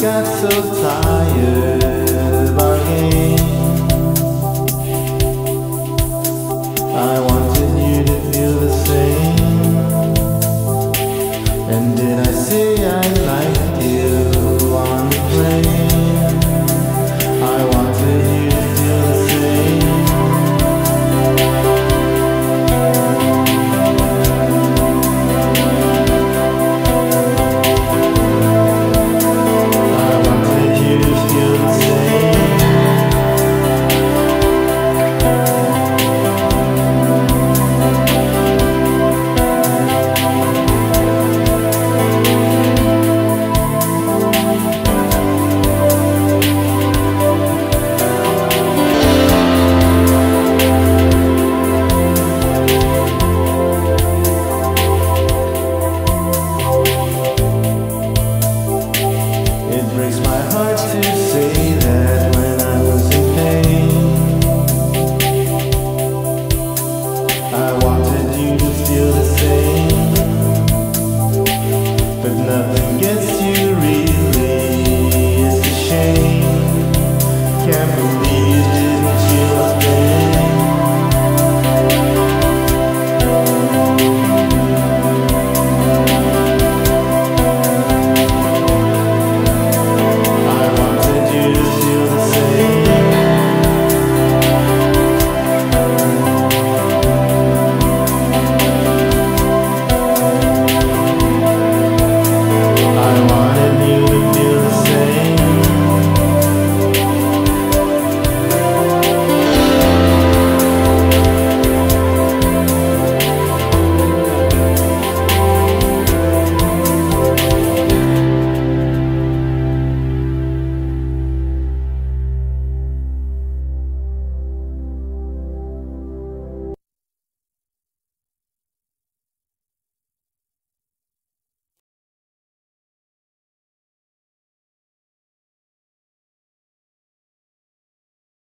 got so tired of our game. I wanted you to feel the same. And did I say I? I wanted you to feel the same. But nothing gets you really. It's a shame. Can't believe